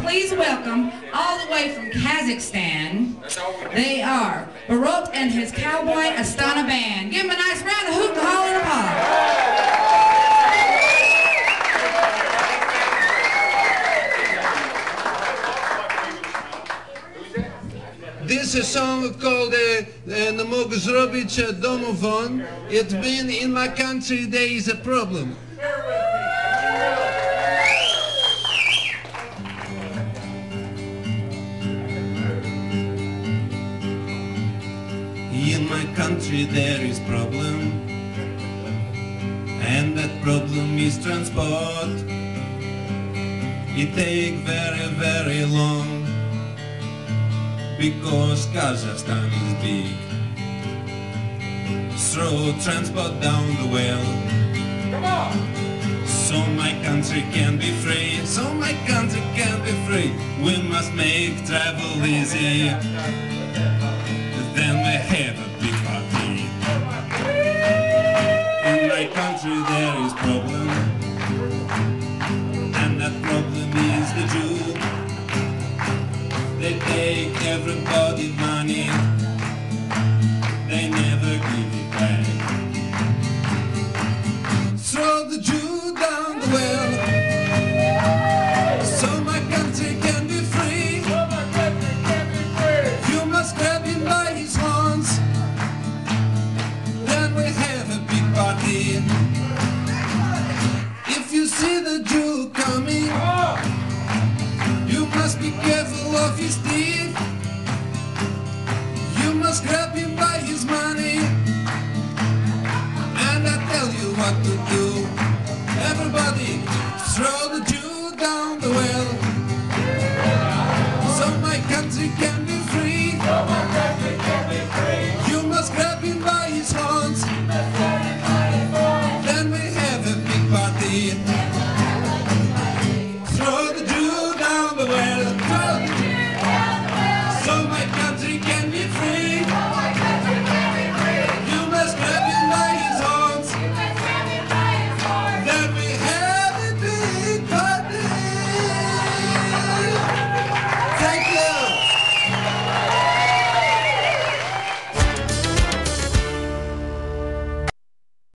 please welcome, all the way from Kazakhstan, they are Borat and his Cowboy Astana Band. Give them a nice round of hoot and holler and applause. This is a song called uh, uh, zrobić uh. It's been in my country, there is a problem. Country there is problem And that problem is transport It take very very long because Kazakhstan is big. Throw transport down the well. Come on! So my country can be free, so my country can be free. We must make travel easy. Country problem. And that problem is the Jew. They take everybody money. They never give it back. Throw the Jew down the well. So my country can be free. You must grab him by his horns. Then we have a big party. See the Jew coming. You must be careful of his teeth. You must grab him by his money. And I tell you what to do.